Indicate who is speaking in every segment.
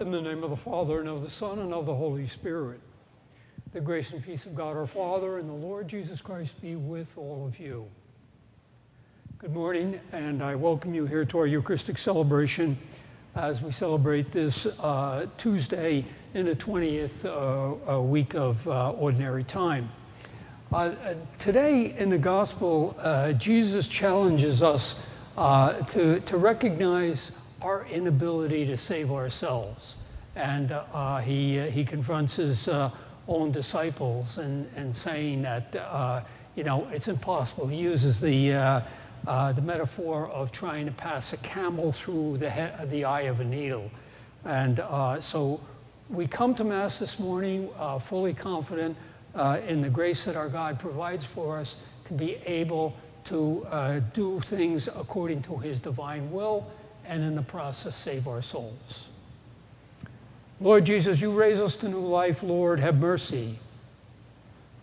Speaker 1: In the name of the Father, and of the Son, and of the Holy Spirit. The grace and peace of God our Father and the Lord Jesus Christ be with all of you. Good morning, and I welcome you here to our Eucharistic celebration as we celebrate this uh, Tuesday in the 20th uh, uh, week of uh, Ordinary Time. Uh, uh, today in the Gospel, Jesus challenges us to, to recognize our inability to save ourselves. And uh, he, uh, he confronts his uh, own disciples and, and saying that, uh, you know, it's impossible. He uses the, uh, uh, the metaphor of trying to pass a camel through the, head, the eye of a needle. And so we come to Mass this morning fully confident in the grace that our God provides for us to be able to do things according to his divine will and in the process save our souls. Lord Jesus, you raise us to new life. Lord, have mercy.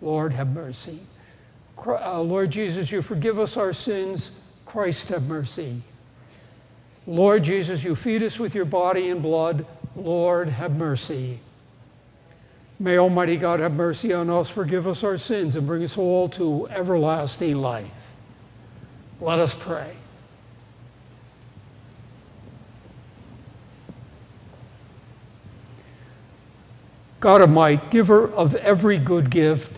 Speaker 1: Lord, have mercy. Uh, Lord Jesus, you forgive us our sins. Christ, have mercy. Lord Jesus, you feed us with your body and blood. Lord, have mercy. May Almighty God have mercy on us, forgive us our sins, and bring us all to everlasting life. Let us pray. God of might, giver of every good gift,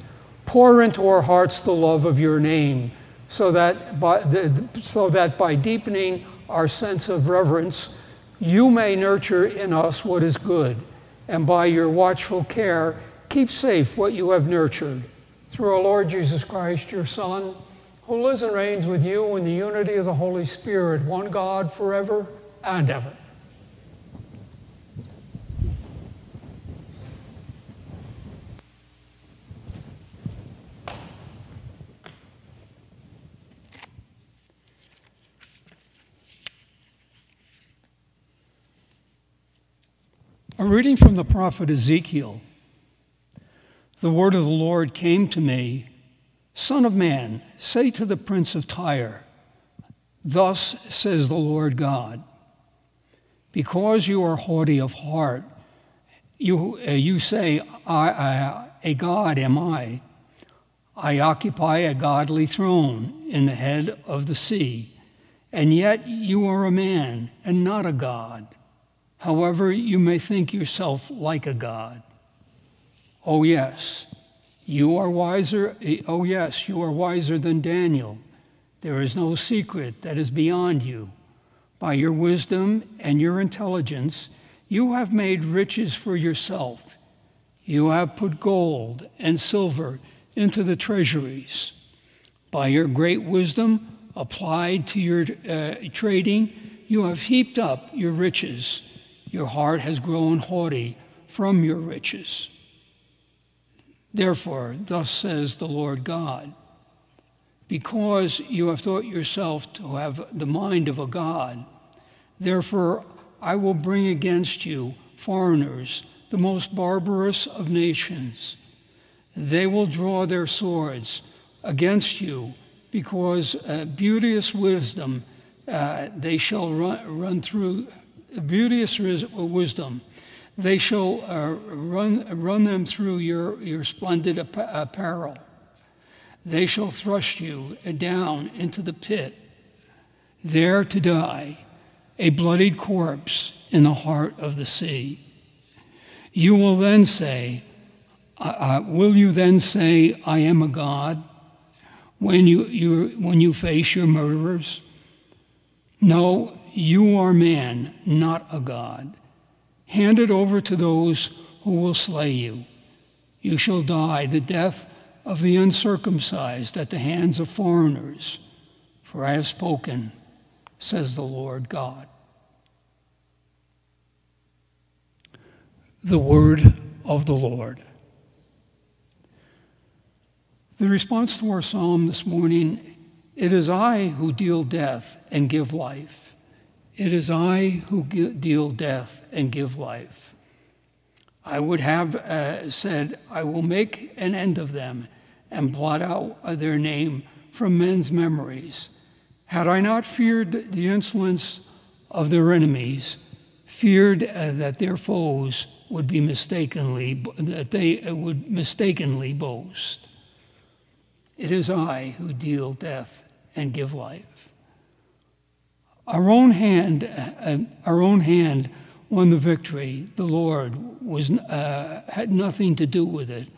Speaker 1: pour into our hearts the love of your name, so that by, the, so that by deepening our sense of reverence, you may nurture in us what is good, and by your watchful care, keep safe what you have nurtured. Through our Lord Jesus Christ, your Son, who lives and reigns with you in the unity of the Holy Spirit, one God forever and ever. A reading from the prophet Ezekiel. The word of the Lord came to me Son of man, say to the prince of Tyre, Thus says the Lord God, because you are haughty of heart, you, uh, you say, I, I, A God am I. I occupy a godly throne in the head of the sea, and yet you are a man and not a God. However, you may think yourself like a God. Oh, yes, you are wiser. Oh, yes, you are wiser than Daniel. There is no secret that is beyond you. By your wisdom and your intelligence, you have made riches for yourself. You have put gold and silver into the treasuries. By your great wisdom applied to your uh, trading, you have heaped up your riches your heart has grown haughty from your riches. Therefore, thus says the Lord God, because you have thought yourself to have the mind of a God, therefore I will bring against you foreigners, the most barbarous of nations. They will draw their swords against you because uh, beauteous wisdom uh, they shall run, run through beauteous wisdom. They shall uh, run, run them through your, your splendid apparel. They shall thrust you down into the pit, there to die, a bloodied corpse in the heart of the sea. You will then say, uh, Will you then say, I am a God, when you, you, when you face your murderers? No, you are man, not a God. Hand it over to those who will slay you. You shall die the death of the uncircumcised at the hands of foreigners. For I have spoken, says the Lord God. The word of the Lord. The response to our psalm this morning it is I who deal death and give life. It is I who deal death and give life. I would have uh, said, I will make an end of them and blot out their name from men's memories. Had I not feared the insolence of their enemies,
Speaker 2: feared uh, that their foes would be mistakenly that they uh, would mistakenly boast. It is I who deal death and give life. Our own hand, uh, our own hand won the victory. The Lord was uh, had nothing to do with it,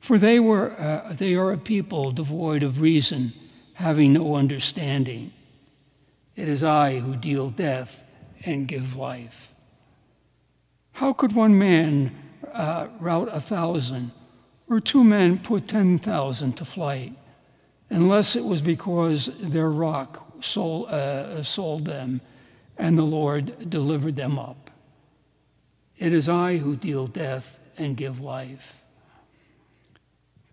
Speaker 2: for they were uh, they are a people devoid of reason, having no understanding. It is I who deal death and give life. How could one man uh, rout a thousand, or two men put ten thousand to flight, unless it was because their rock sold, uh, sold them and the Lord delivered them up? It is I who deal death and give life.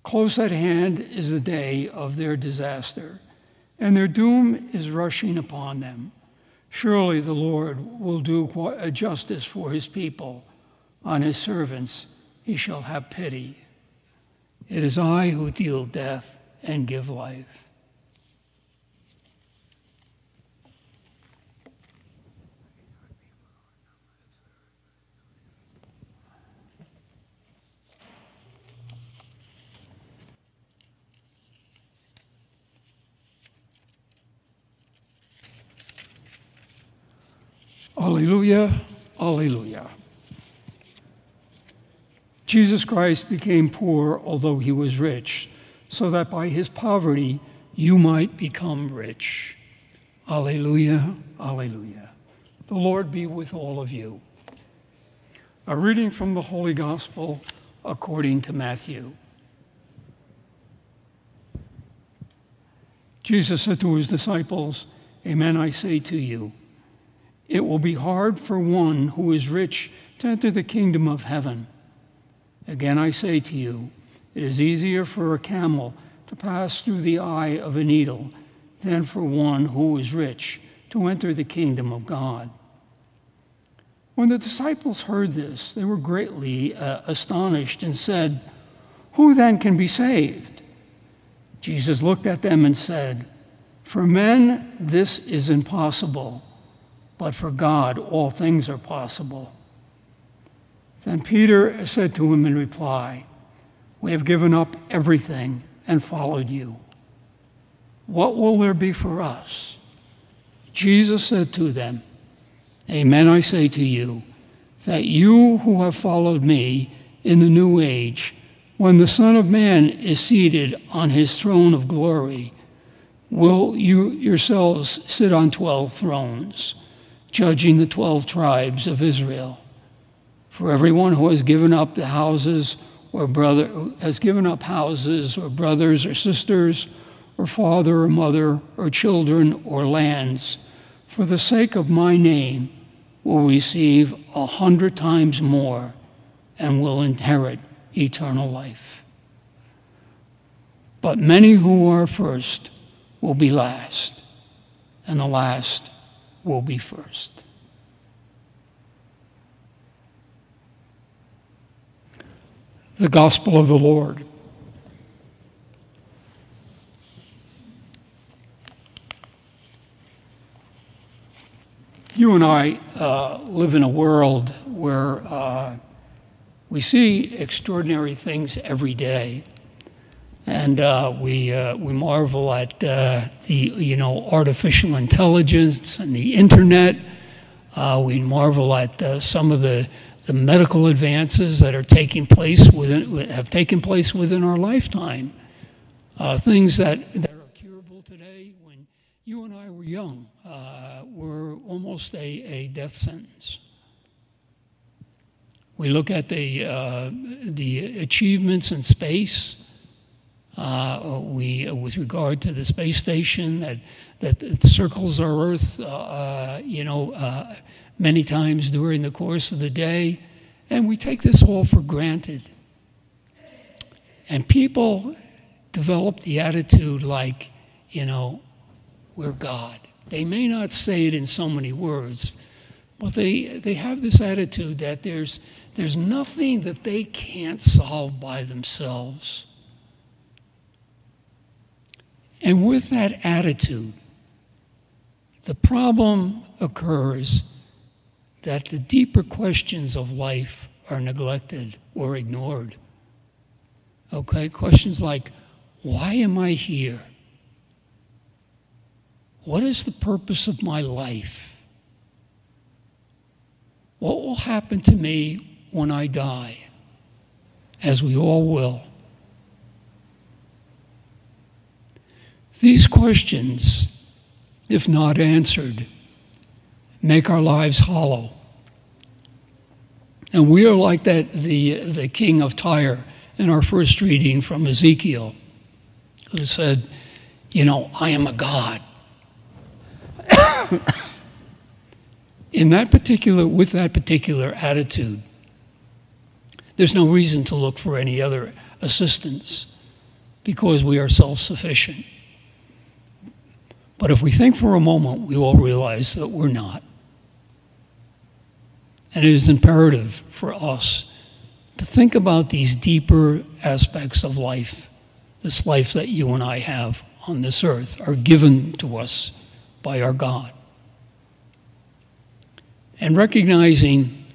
Speaker 2: Close at hand is the day of their disaster, and their doom is rushing upon them. Surely the Lord will do justice for his people. On his servants he shall have pity. It is I who deal death and give life. Alleluia, Alleluia. Jesus Christ became poor although he was rich, so that by his poverty you might become rich. Alleluia, Alleluia. The Lord be with all of you. A reading from the Holy Gospel according to Matthew. Jesus said to his disciples, Amen, I say to you it will be hard for one who is rich to enter the kingdom of heaven. Again, I say to you, it is easier for a camel to pass through the eye of a needle than for one who is rich to enter the kingdom of God. When the disciples heard this, they were greatly uh, astonished and said, Who then can be saved? Jesus looked at them and said, For men, this is impossible but for God all things are possible. Then Peter said to him in reply, We have given up everything and followed you. What will there be for us? Jesus said to them, Amen, I say to you, that you who have followed me in the new age, when the Son of Man is seated on his throne of glory, will you yourselves sit on twelve thrones judging the 12 tribes of Israel. For everyone who has given up the houses or brother has given up houses or brothers or sisters or father or mother or children or lands for the sake of my name will receive a hundred times more and will inherit eternal life. But many who are first will be last, and the last will be first. The Gospel of the Lord. You and I uh, live in a world where uh, we see extraordinary things every day. And uh, we, uh, we marvel at uh, the you know, artificial intelligence and the internet. Uh, we marvel at uh, some of the, the medical advances that are taking place within, have taken place within our lifetime. Uh, things that, that are curable today when you and I were young were almost a, a death sentence. We look at the, the achievements in space uh, we, uh, with regard to the space station that, that circles our Earth, uh, uh, you know, uh, many times during the course of the day, and we take this all for granted. And people develop the attitude like, you know, we're God. They may not say it in so many words, but they, they have this attitude that there's, there's nothing that they can't solve by themselves. And with that attitude, the problem occurs that the deeper questions of life are neglected or ignored. Okay, questions like, why am I here? What is the purpose of my life? What will happen to me when I die? As we all will. These questions, if not answered, make our lives hollow. And we are like that the, the king of Tyre in our first reading from Ezekiel, who said, You know, I am a God. in that particular, with that particular attitude, there's no reason to look for any other assistance because we are self sufficient. But if we think for a moment, we will realize that we're not. And it is imperative for us to think about these deeper aspects of life, this life that you and I have on this earth, are given to us by our God. And recognizing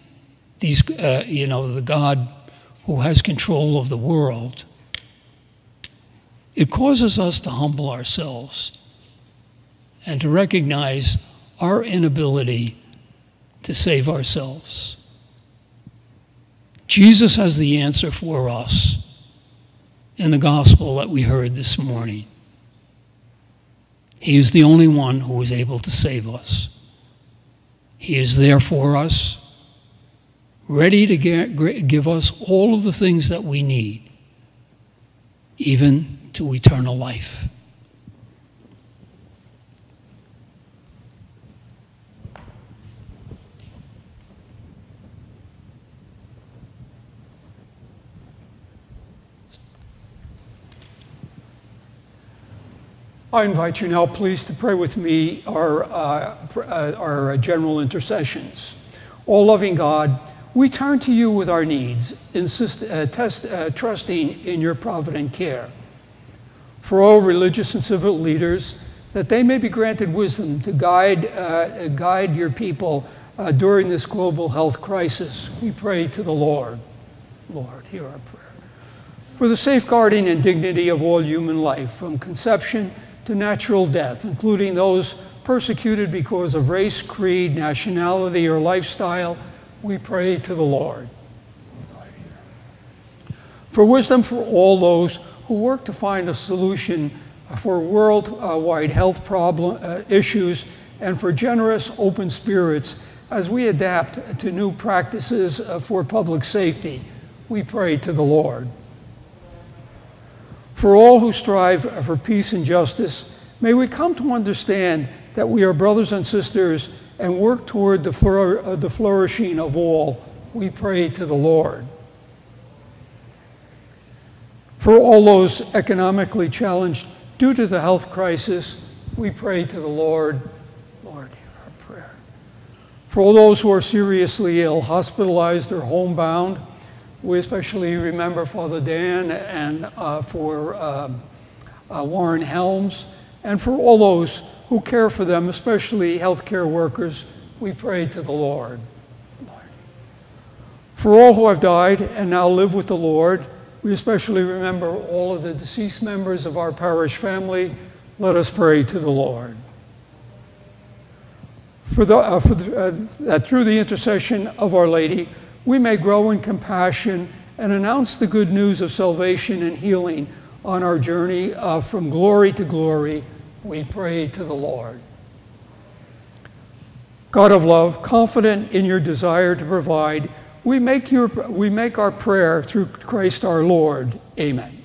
Speaker 2: these, uh, you know, the God who has control of the world, it causes us to humble ourselves and to recognize our inability to save ourselves. Jesus has the answer for us in the gospel that we heard this morning. He is the only one who is able to save us. He is there for us, ready to give us all of the things that we need, even to eternal life.
Speaker 1: I invite you now, please, to pray with me our, uh, uh, our general intercessions. All loving God, we turn to you with our needs, insist, uh, test, uh, trusting in your provident care. For all religious and civil leaders, that they may be granted wisdom to guide, uh, guide your people uh, during this global health crisis, we pray to the Lord. Lord, hear our prayer. For the safeguarding and dignity of all human life, from conception to natural death, including those persecuted because of race, creed, nationality, or lifestyle, we pray to the Lord. For wisdom for all those who work to find a solution for worldwide health problem, uh, issues and for generous, open spirits as we adapt to new practices uh, for public safety, we pray to the Lord. For all who strive for peace and justice, may we come to understand that we are brothers and sisters and work toward the, flour uh, the flourishing of all. We pray to the Lord. For all those economically challenged due to the health crisis, we pray to the Lord. Lord, hear our prayer. For all those who are seriously ill, hospitalized, or homebound, we especially remember Father Dan and uh, for um, uh, Warren Helms, and for all those who care for them, especially healthcare workers, we pray to the Lord. For all who have died and now live with the Lord, we especially remember all of the deceased members of our parish family. Let us pray to the Lord. For, the, uh, for the, uh, that through the intercession of Our Lady, we may grow in compassion and announce the good news of salvation and healing on our journey uh, from glory to glory, we pray to the Lord. God of love, confident in your desire to provide, we make, your, we make our prayer through Christ our Lord. Amen.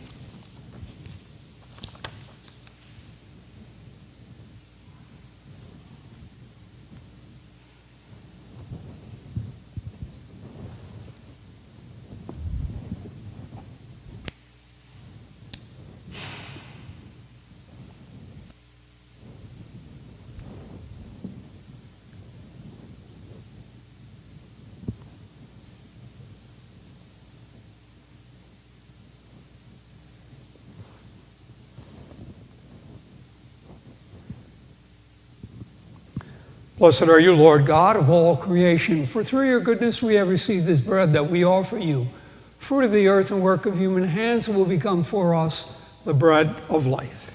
Speaker 1: Blessed are you, Lord God of all creation, for through your goodness we have received this bread that we offer you, fruit of the earth and work of human hands, will become for us the bread of life.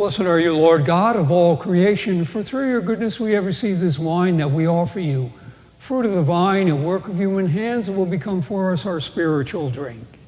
Speaker 1: Blessed are you, Lord God of all creation, for through your goodness we have received this wine that we offer you, fruit of the vine and work of human hands, and will become for us our spiritual drink.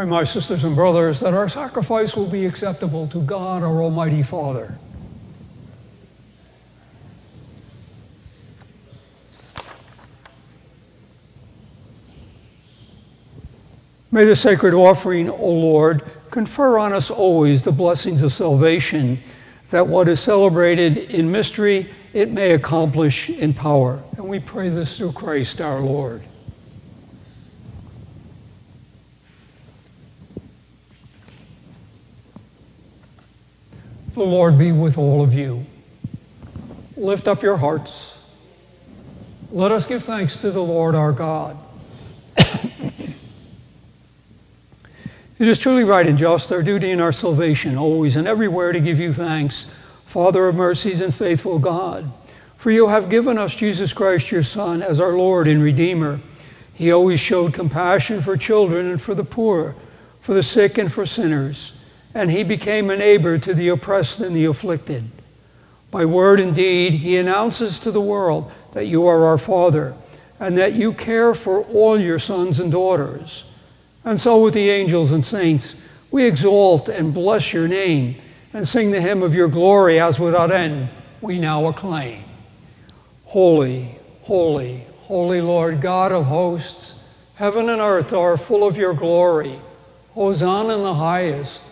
Speaker 1: Pray, my sisters and brothers, that our sacrifice will be acceptable to God, our Almighty Father. May the sacred offering, O Lord, confer on us always the blessings of salvation, that what is celebrated in mystery it may accomplish in power. And we pray this through Christ our Lord. The Lord be with all of you. Lift up your hearts. Let us give thanks to the Lord our God. it is truly right and just, our duty and our salvation, always and everywhere to give you thanks, Father of mercies and faithful God. For you have given us Jesus Christ, your Son, as our Lord and Redeemer. He always showed compassion for children and for the poor, for the sick and for sinners and he became a neighbor to the oppressed and the afflicted. By word and deed, he announces to the world that you are our Father and that you care for all your sons and daughters. And so, with the angels and saints, we exalt and bless your name and sing the hymn of your glory as without end we now acclaim. Holy, holy, holy Lord God of hosts, heaven and earth are full of your glory. Hosanna in the highest.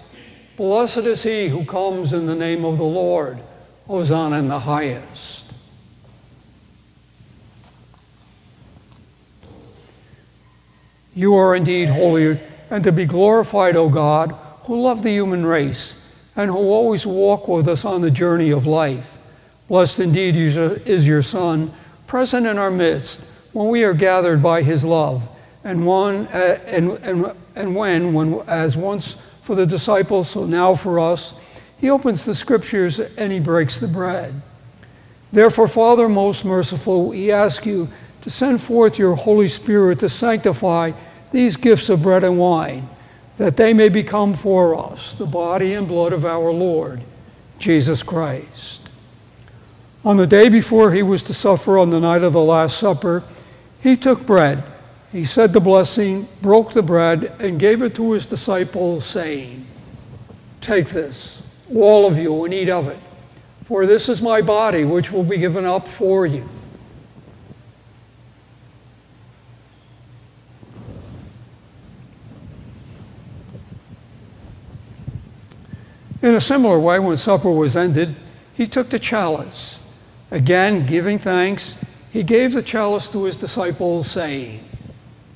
Speaker 1: Blessed is he who comes in the name of the Lord. Hosanna in the highest. You are indeed holy and to be glorified, O God, who love the human race and who always walk with us on the journey of life. Blessed indeed is your Son, present in our midst when we are gathered by his love, and, one, uh, and, and, and when, when, as once for the disciples, so now for us. He opens the scriptures and he breaks the bread. Therefore, Father most merciful, we ask you to send forth your Holy Spirit to sanctify these gifts of bread and wine, that they may become for us the body and blood of our Lord, Jesus Christ. On the day before he was to suffer on the night of the Last Supper, he took bread he said the blessing, broke the bread, and gave it to his disciples, saying, Take this, all of you, and eat of it, for this is my body, which will be given up for you. In a similar way, when supper was ended, he took the chalice. Again, giving thanks, he gave the chalice to his disciples, saying,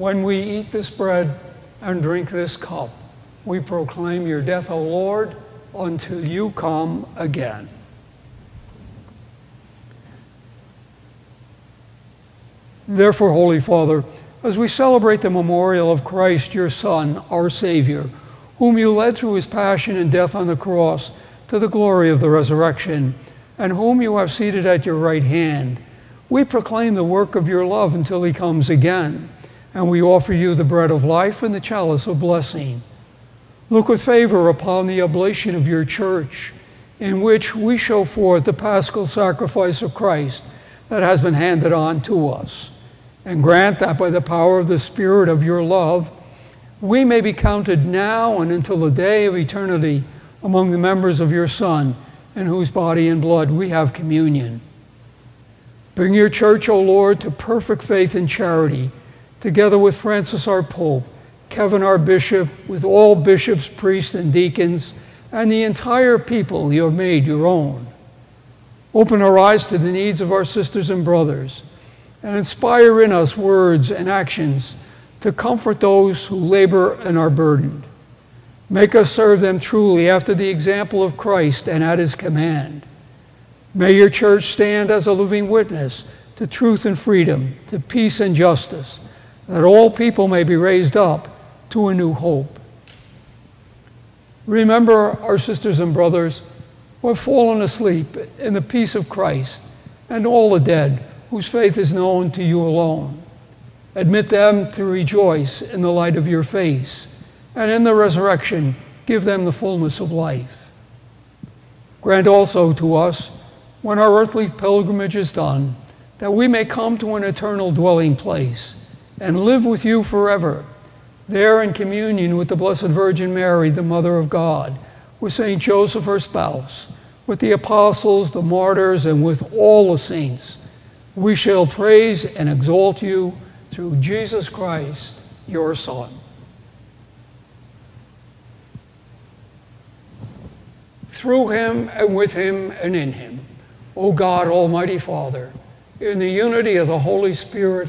Speaker 1: When we eat this bread and drink this cup, we proclaim your death, O Lord, until you come again. Therefore, Holy Father, as we celebrate the memorial of Christ, your Son, our Savior, whom you led through his passion and death on the cross to the glory of the resurrection, and whom you have seated at your right hand, we proclaim the work of your love until he comes again, and we offer you the bread of life and the chalice of blessing. Look with favor upon the oblation of your church, in which we show forth the paschal sacrifice of Christ that has been handed on to us and grant that by the power of the Spirit of your love, we may be counted now and until the day of eternity among the members of your Son, in whose body and blood we have communion. Bring your church, O Lord, to perfect faith and charity, together with Francis our Pope, Kevin our Bishop, with all bishops, priests, and deacons, and the entire people you have made your own. Open our eyes to the needs of our sisters and brothers and inspire in us words and actions to comfort those who labor and are burdened. Make us serve them truly after the example of Christ and at his command. May your church stand as a living witness to truth and freedom, to peace and justice, that all people may be raised up to a new hope. Remember our sisters and brothers who have fallen asleep in the peace of Christ and all the dead whose faith is known to you alone. Admit them to rejoice in the light of your face, and in the resurrection, give them the fullness of life. Grant also to us, when our earthly pilgrimage is done, that we may come to an eternal dwelling place and live with you forever, there in communion with the Blessed Virgin Mary, the Mother of God, with St. Joseph, her spouse, with the apostles, the martyrs, and with all the saints we shall praise and exalt you through Jesus Christ, your Son. Through him and with him and in him, O God, Almighty Father, in the unity of the Holy Spirit,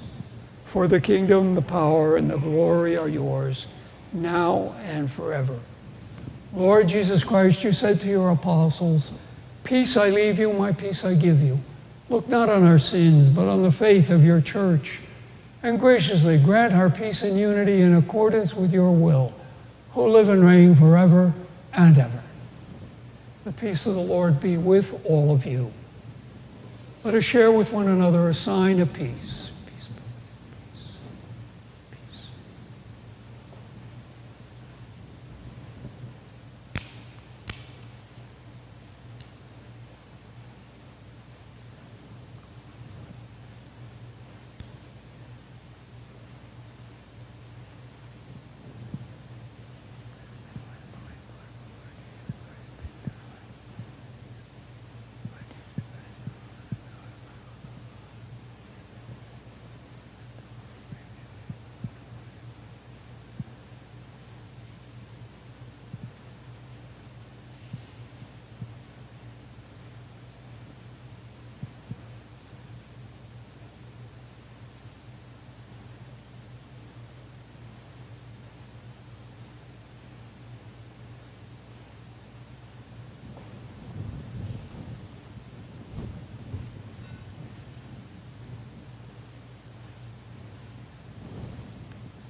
Speaker 1: For the kingdom, the power, and the glory are yours, now and forever. Lord Jesus Christ, you said to your apostles, Peace I leave you, my peace I give you. Look not on our sins, but on the faith of your church and graciously grant our peace and unity in accordance with your will, who live and reign forever and ever. The peace of the Lord be with all of you. Let us share with one another a sign of peace.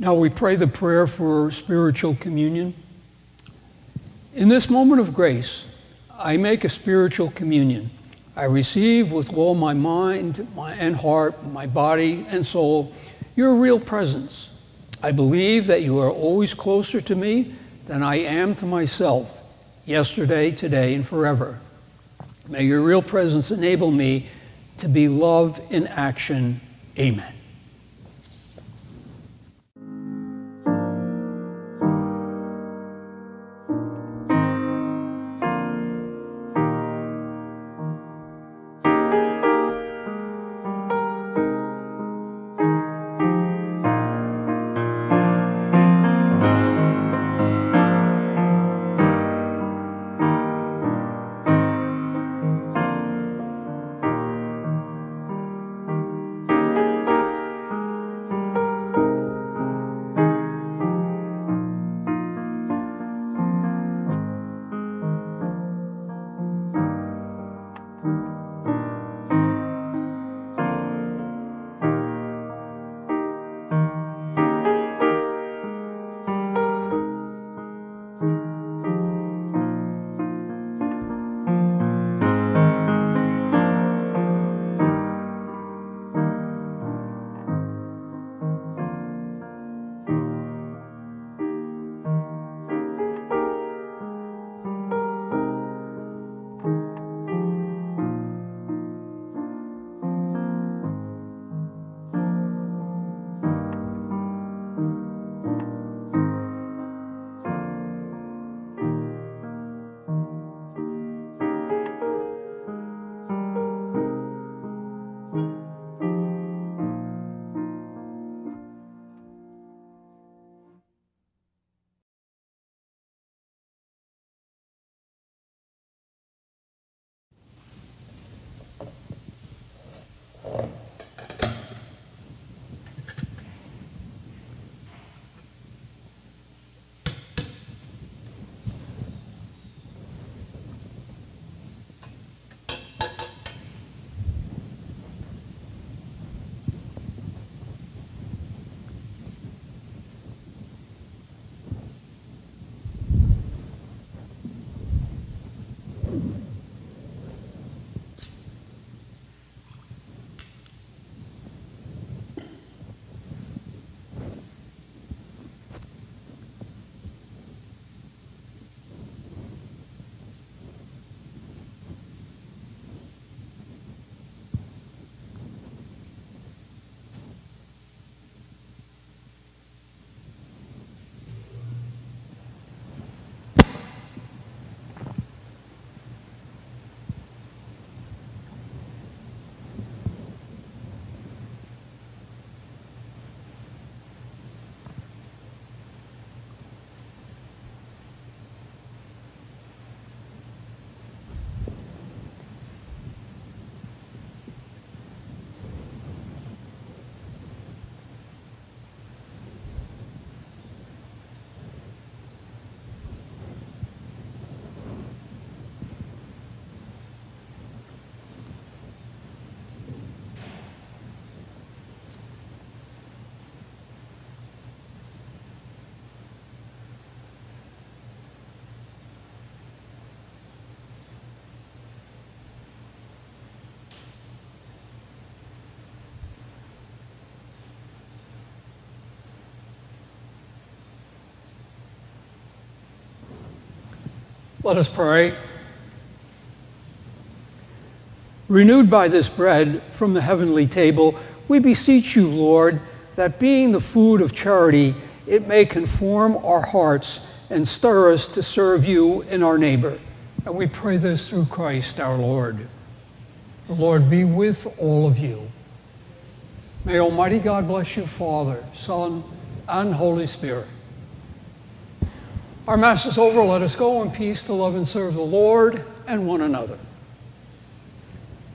Speaker 1: Now we pray the prayer for spiritual communion. In this moment of grace, I make a spiritual communion. I receive with all my mind my, and heart, my body and soul, your real presence. I believe that you are always closer to me than I am to myself, yesterday, today, and forever. May your real presence enable me to be love in action. Amen. Let us pray. Renewed by this bread from the heavenly table, we beseech you, Lord, that being the food of charity, it may conform our hearts and stir us to serve you and our neighbor. And we pray this through Christ our Lord. The Lord be with all of you. May Almighty God bless you, Father, Son, and Holy Spirit. Our Mass is over. Let us go in peace to love and serve the Lord and one another.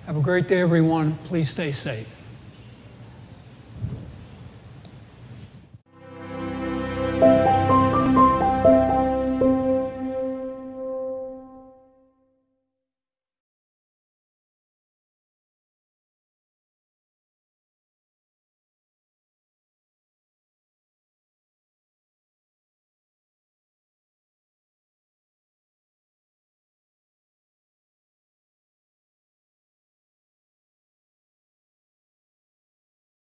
Speaker 1: Have a great day, everyone. Please stay safe.